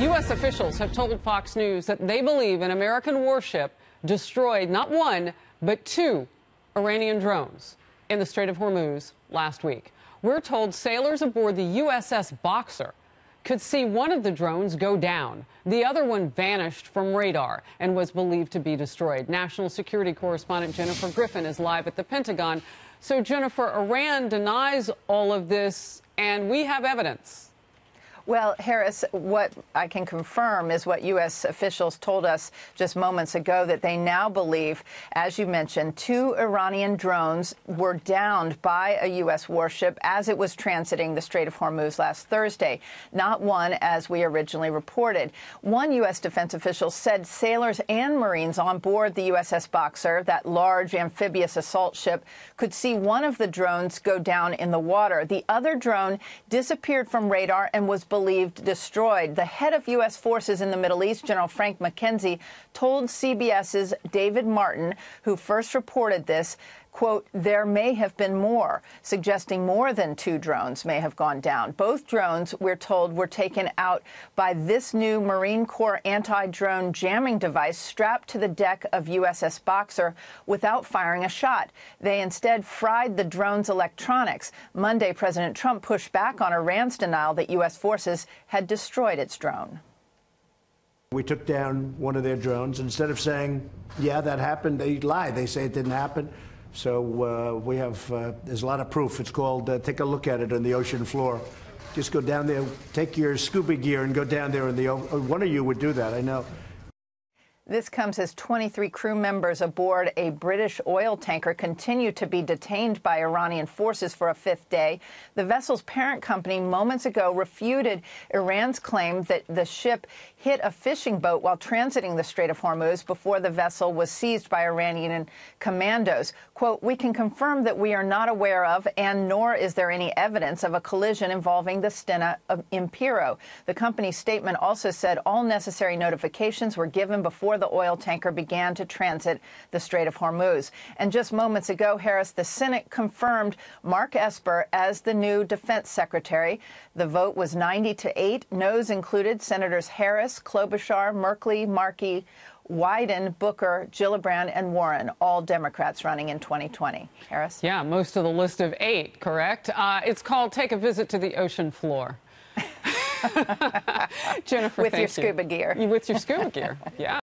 U.S. officials have told Fox News that they believe an American warship destroyed not one, but two Iranian drones in the Strait of Hormuz last week. We're told sailors aboard the USS Boxer could see one of the drones go down. The other one vanished from radar and was believed to be destroyed. National security correspondent Jennifer Griffin is live at the Pentagon. So, Jennifer, Iran denies all of this, and we have evidence. Well, Harris, what I can confirm is what U.S. officials told us just moments ago that they now believe, as you mentioned, two Iranian drones were downed by a U.S. warship as it was transiting the Strait of Hormuz last Thursday, not one as we originally reported. One U.S. defense official said sailors and Marines on board the USS Boxer, that large amphibious assault ship, could see one of the drones go down in the water. The other drone disappeared from radar and was believed destroyed. The head of U.S. forces in the Middle East, General Frank McKenzie, told CBS's David Martin, who first reported this, quote, there may have been more, suggesting more than two drones may have gone down. Both drones, we're told, were taken out by this new Marine Corps anti drone jamming device strapped to the deck of USS Boxer without firing a shot. They instead fried the drone's electronics. Monday, President Trump pushed back on Iran's denial that U.S. forces had destroyed its drone. We took down one of their drones. Instead of saying, yeah, that happened, they lie. They say it didn't happen. So uh, we have, uh, there's a lot of proof. It's called, uh, take a look at it on the ocean floor. Just go down there, take your scuba gear and go down there. And the, one of you would do that, I know. This comes as 23 crew members aboard a British oil tanker continue to be detained by Iranian forces for a fifth day. The vessel's parent company moments ago refuted Iran's claim that the ship hit a fishing boat while transiting the Strait of Hormuz before the vessel was seized by Iranian commandos. Quote, we can confirm that we are not aware of and nor is there any evidence of a collision involving the Stena of Impero. The company's statement also said all necessary notifications were given before the oil tanker began to transit the Strait of Hormuz. And just moments ago, Harris, the Senate confirmed Mark Esper as the new defense secretary. The vote was 90 to 8. Noes included Senators Harris, Klobuchar, Merkley, Markey, Wyden, Booker, Gillibrand, and Warren, all Democrats running in 2020. Harris? Yeah, most of the list of eight, correct? Uh, it's called Take a Visit to the Ocean Floor. Jennifer, with your you. scuba gear. With your scuba gear, yeah.